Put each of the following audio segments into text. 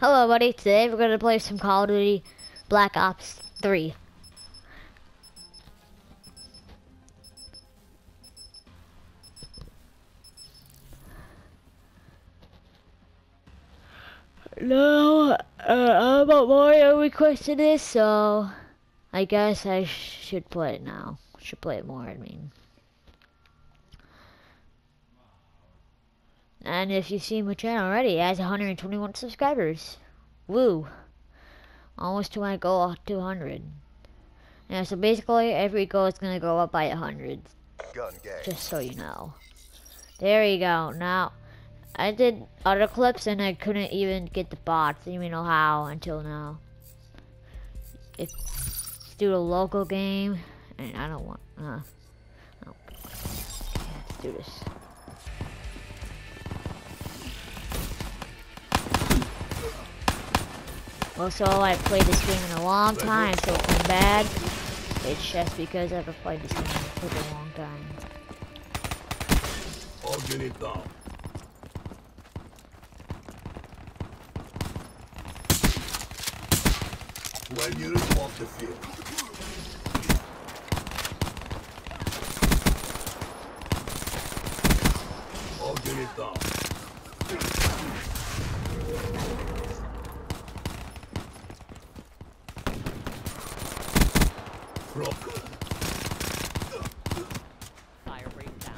Hello, buddy. Today we're gonna play some Call of Duty Black Ops 3. No, uh, I'm Mario requested this, so I guess I sh should play it now. Should play it more, I mean. And if you've seen my channel already, it has 121 subscribers. Woo. Almost to my goal of 200. Yeah, so basically every goal is going to go up by 100. Just so you know. There you go. Now, I did other clips and I couldn't even get the bots. I even know how until now. If, let's do a local game. And I don't want, uh, oh. let's do this. Also, I played this game in a long time, so it's not bad. It's just because I've played this game for a long time. All unit down. Twelve units off the field. All unit down. Drop. Fire rate down.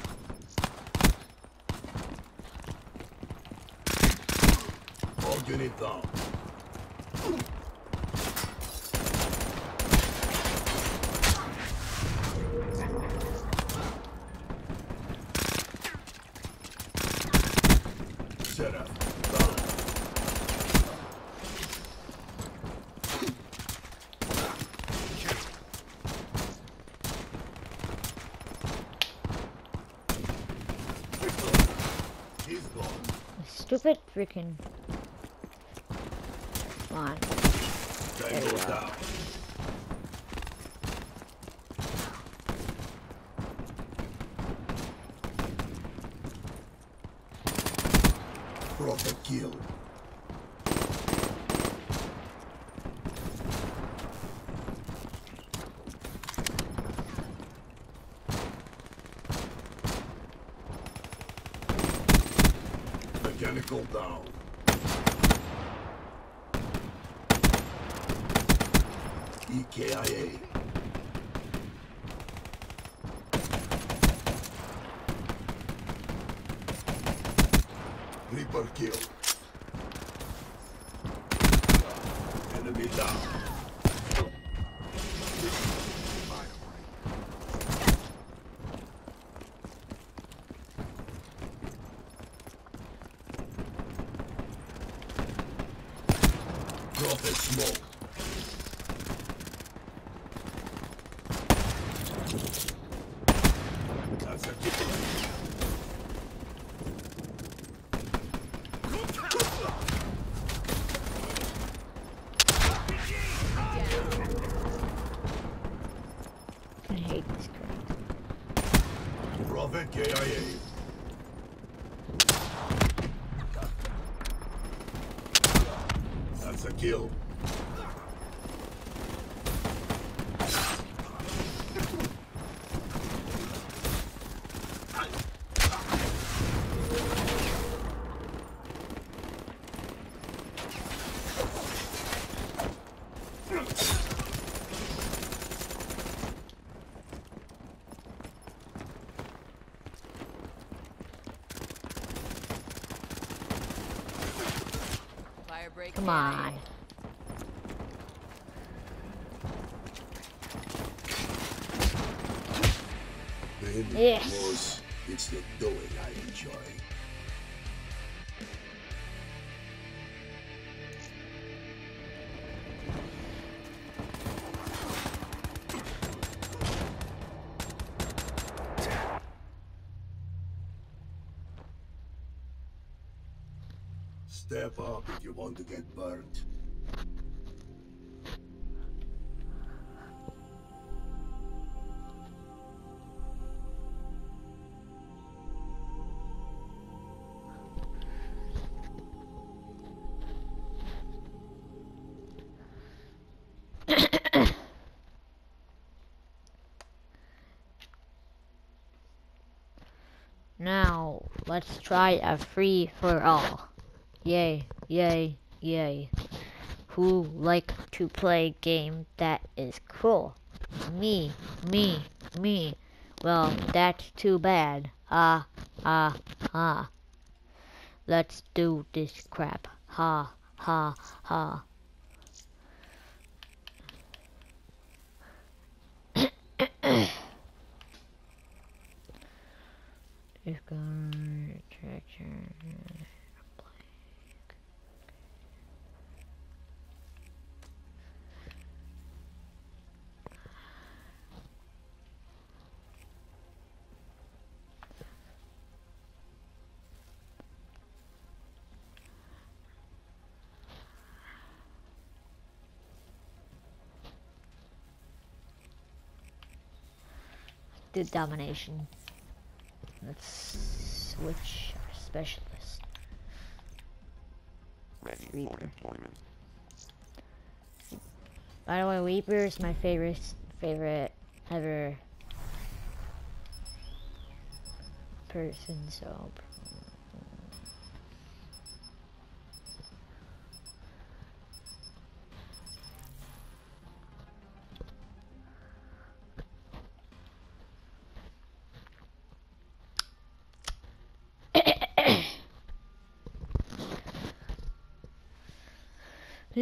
All unit down. Set up. Down. He's gone. Stupid freaking. Come on. Down. Proper kill. Mechanical down. EKIA. Reaper kill. Enemy down. Drop a smoke. That's a kill. I hate this crap. Prophet KIA. That's kill. Come on. Baby, Yes. it's the doing I enjoy. Let's try a free for all. Yay, yay, yay. Who like to play game that is cool? Me, me, me. Well, that's too bad. Ah, ah, ah. Let's do this crap. Ha, ha, ha. It's gonna Do domination. Let's switch our specialist. Ready for Reaper. deployment. By the way, Reaper is my favorite favorite ever person. So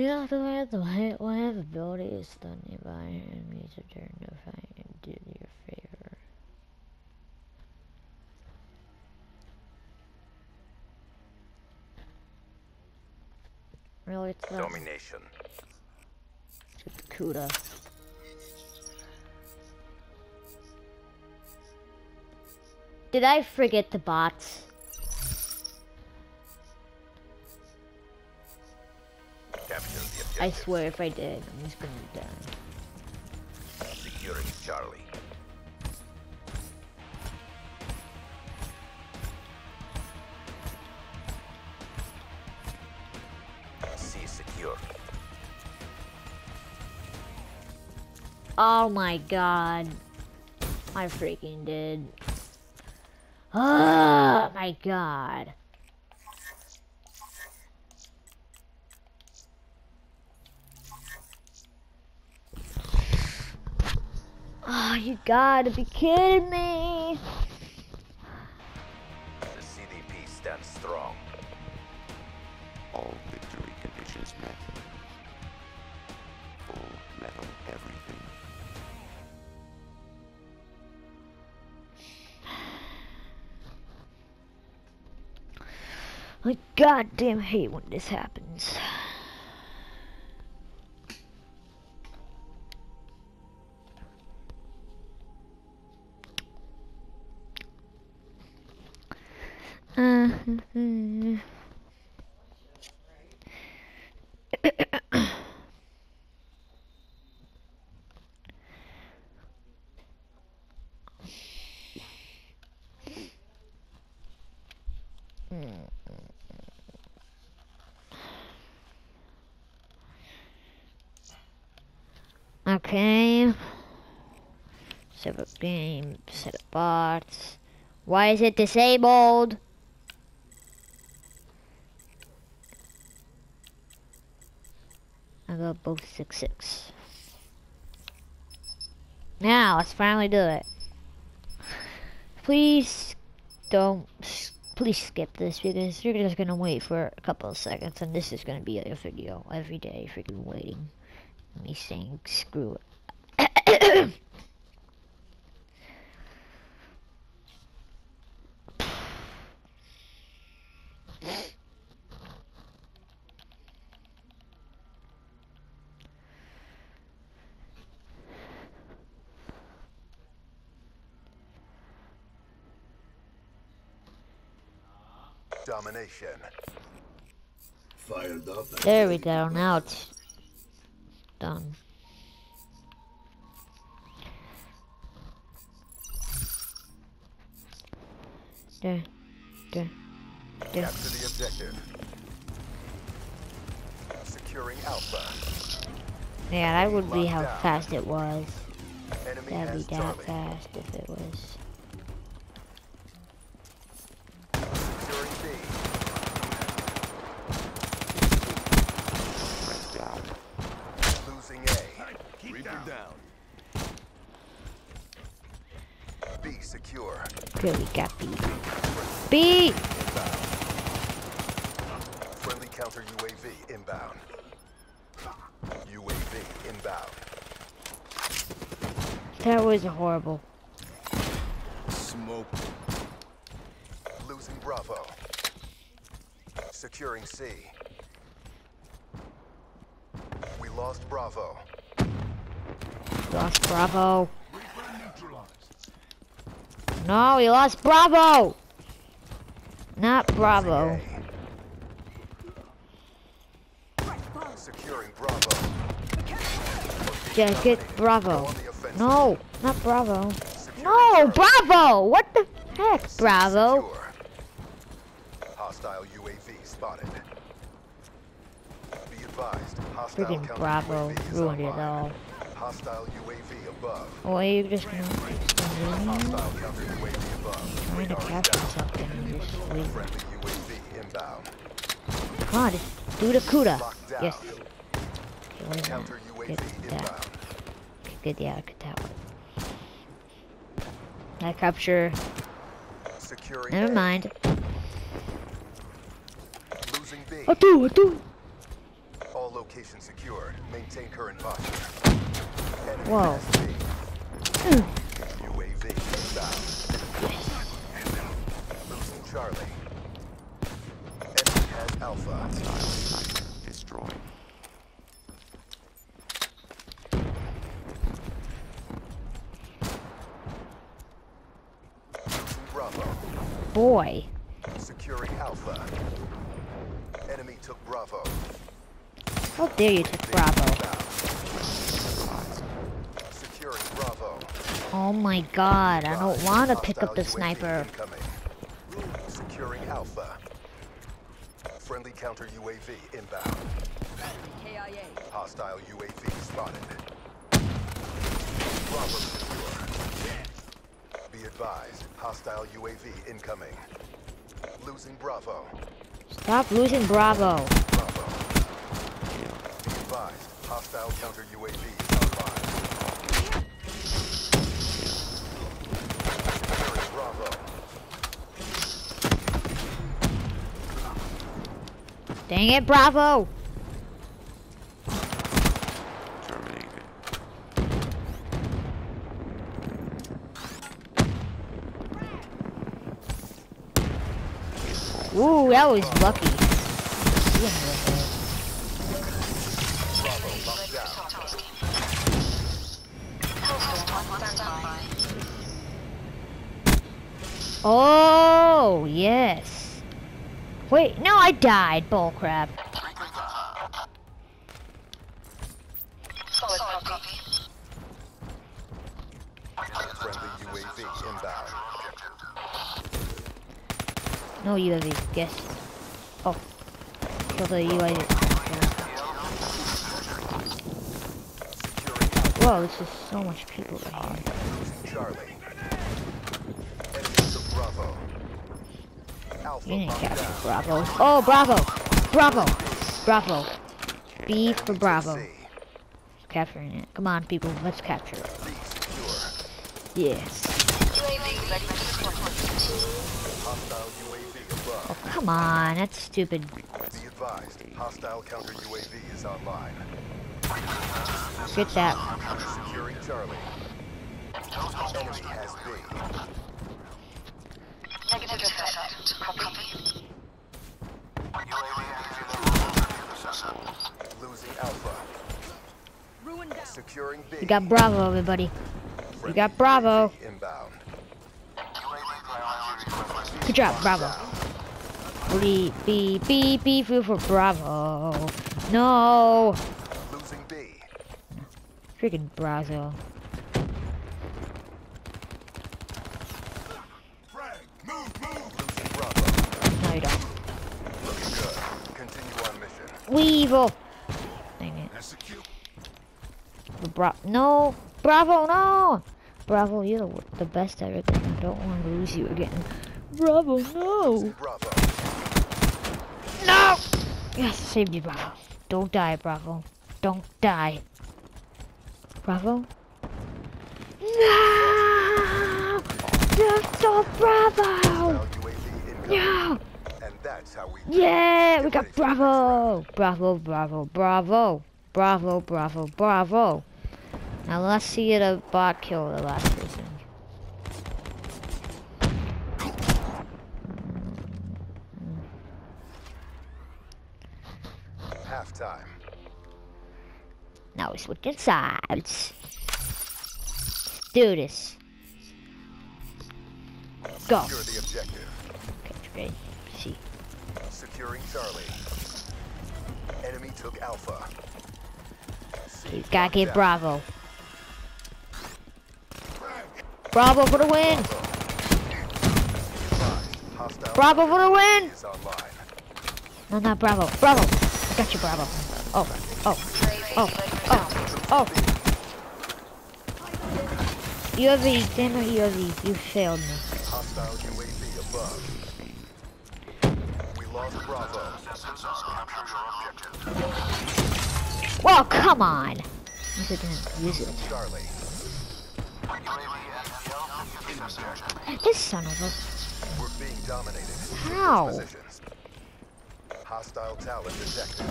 Yeah, the way the way will have abilities the nearby enemies are turned to fight and do your favor. Really, it's Domination. Kuda. Did I forget the bots? I swear if I did, I'm just gonna die. Securing Charlie. C secure. Oh my god. I freaking did. Oh my god. Oh, you gotta be kidding me. The CDP stands strong. All victory conditions met. Full metal everything. I goddamn hate when this happens. Okay. Set up game, set up bots. Why is it disabled? Now, let's finally do it. Please don't, please skip this because you're just gonna wait for a couple of seconds and this is gonna be a video every day freaking waiting. Me saying screw it. Domination. Fired up. There we go. burn. Now it's done. There. There. There. Capture the objective. Securing Alpha. Yeah, that would be how fast it was. That'd be that fast if it was. We got B. B! Friendly counter UAV inbound. UAV inbound. That was horrible. Smoke. Losing Bravo. Securing C. We lost Bravo. Lost Bravo. No, we lost Bravo! Not Bravo. Securing Bravo. Just get Bravo. On the offensive. No, not Bravo. No, Bravo! What the heck, Bravo? Hostile UAV spotted. Be advised, hostile Freaking Bravo ruined it all. Hostile UAV above. Oh, you just gonna Hostile counter UAV above. trying to capture something and just leave. Friendly UAV inbound. Come on, just do the CUDA. Yes. Okay, Counter? UAV that. inbound. Okay, good, yeah, get that one. I capture. Securing Never mind. Losing B. I do, I do. All locations secured. Maintain current posture. Whoa. has UAV inbound. Losing Charlie. Enemy has Alpha. Destroyed. Losing Bravo. Boy. Securing Alpha. Enemy took Bravo. How dare you take Oh my god, I don't want to pick up the sniper. Securing Alpha. Friendly counter UAV inbound. KIA. Hostile UAV spotted. Secure. Be advised, hostile UAV incoming. Losing Bravo. Stop losing Bravo. Bravo. Be advised, hostile counter UAV is online. Securing Bravo. Dang it, Bravo. Terminated. Ooh, that was lucky. Bravo locked down. Oh, yes. Wait, no, I died. Bullcrap. Friendly UAV inbound. No UAV. Guess. Oh. So the UAV. Securing Alpha. Whoa, this is so much people right here. Charlie. Enemy took Bravo. Alpha You didn't locked capture down. Bravo. Oh, Bravo. Bravo. Bravo. B for Bravo. C. Capturing it. Come on, people. Let's capture it. Yes. Hostile UAV above. Oh, come on. That's stupid. Be advised, hostile counter UAV is online. Get that. We got Bravo, everybody. Friendly got Bravo. Inbound. Good job, Bravo. B, B, B, B for for Bravo. No. Losing B. Freaking Bravo. Losing Bravo. No, you don't. Looking good. Continue on mission. Weevil. Dang it. Bra no. Bravo, no. Bravo, you're the, the best at everything. I don't want to lose you again. Bravo, no. Bravo. No! Yes, saved you, Bravo. Don't die, Bravo. Don't die. Bravo? No! just saw Bravo! Hostile UAV incoming. Yeah! And that's how we Yeah! We got Bravo! Bravo, Bravo, Bravo! Bravo, Bravo, Bravo! Now let's see the bot kill the last person. halftime. Now we switching sides. Let's do this. Go. Secure the objective. Okay, ready. Securing Charlie. Enemy took Alpha. You gotta get Bravo. Bravo for the win! Bravo for the win! No, not Bravo. Bravo! I got you, Bravo. Oh, oh, oh, oh, oh. you UAV, damn it, UAV, you failed me. Hostile UAV above. We lost Bravo. Well, come on! I didn't use it. Charlie. This son of a... We're being dominated. How? Positions. Hostile talent detected.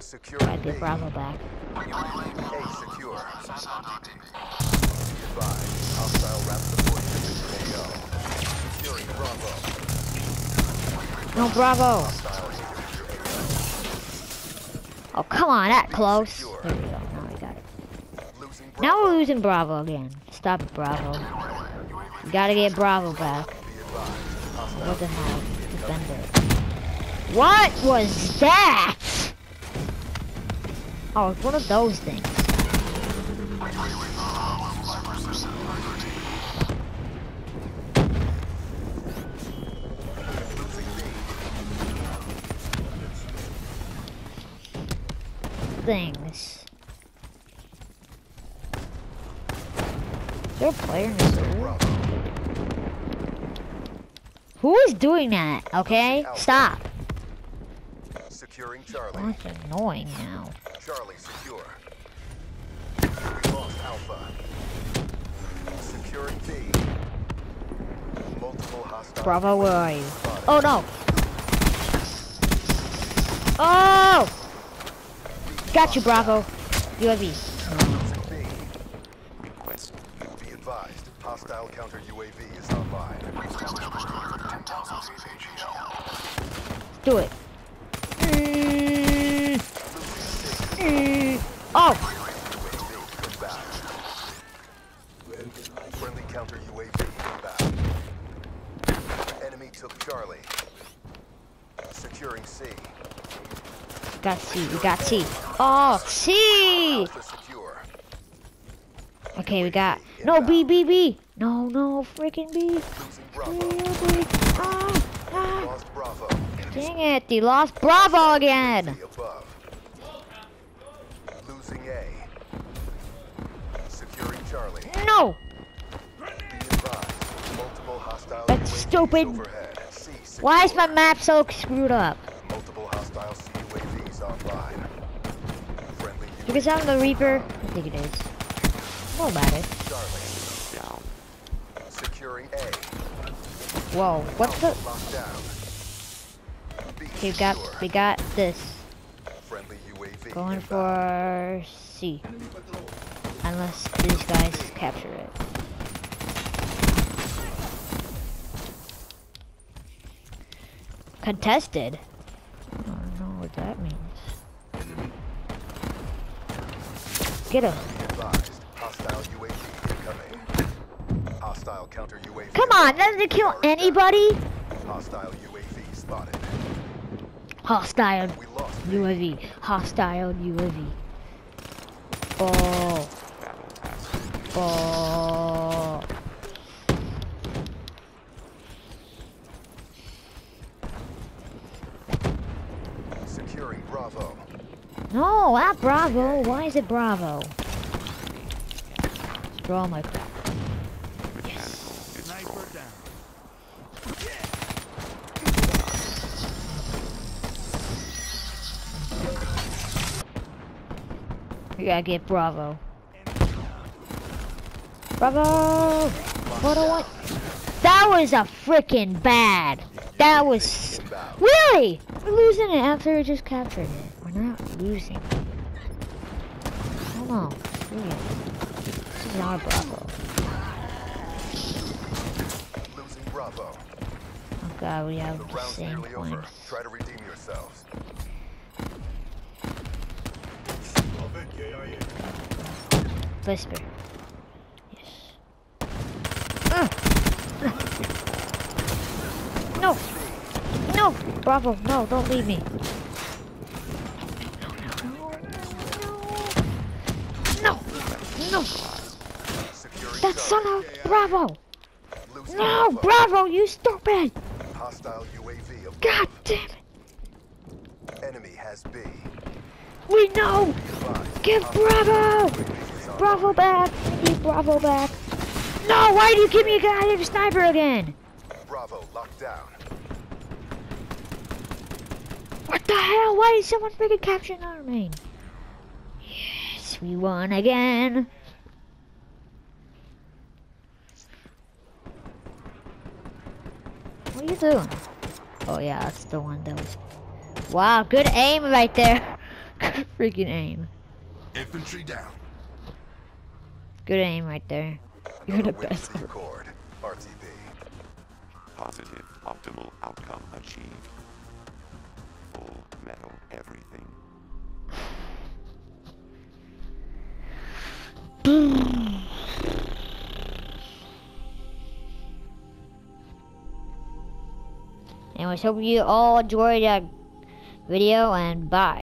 Secure Gotta get Bravo back. A secure. Be advised. Hostile rap support unit AO. Securing Bravo. No, Bravo! Oh, come on, that close. There we go, now we got it. Now we're losing Bravo again. Stop it, Bravo. We gotta get Bravo back. What the hell? Defender. What was that? Oh, it's one of those things. Things. Is a player server? Bravo. Who is doing that? Okay? Stop. Securing Charlie. It's annoying now. Charlie secure. We lost Alpha. Securing. Multiple hostile. Bravo, where are you? Oh no! Oh! Got you, Bravo. UAV. Be advised. Hostile counter UAV is online. Do it. Mm. Mm. Oh! Friendly counter UAV inbound. Enemy took Charlie. Securing C. Got C. We got C. Oh, C! Okay, we got. No, B, B, B. No, no, freaking B. Dang it, they lost Bravo again. Losing A. Securing Charlie. No! That's stupid. Why is my map so screwed up? Multiple hostile CUAVs online. Friendly Because I'm the Reaper? I think it is. No matter. Charlie. Securing A. Whoa, what the? We got, we got this. Going for C. Unless these guys capture it. Contested? I don't know what that means. Counter UAV. Come on, doesn't kill anybody? Hostile UAV spotted. Hostile UAV. Hostile UAV. Oh. Oh. Securing Bravo. No, Bravo. Why is it Bravo? Draw my. Sniper down. We gotta get Bravo. Bravo! What a what? That was a freaking bad. That was really. We're losing it after we just captured it. We're not losing. Come on, this is our Bravo. Losing Bravo. Oh God, we have The the same nearly over. Try to redeem yourselves. Whisper. Yes. Ah! No! No! Bravo, no, don't leave me. No! No! Securing That son of Bravo! No! Bravo, you stupid! Hostile UAV of God damn it! Enemy has B. We know! Give Bravo! UAV is online. Bravo back! Need Bravo back! No! Why do you give me a goddamn sniper again? Bravo locked down. What the hell? Why is someone freaking capturing our main? Yes, we won again. What are you doing? Oh yeah, that's the one that was. Wow, good aim right there. Good freaking aim. Infantry down. Good aim right there. You're Another the best. for the RTB. Positive optimal outcome achieved. Full metal everything. Anyways, hope you all enjoyed that video and bye.